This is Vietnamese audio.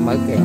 mở kẹt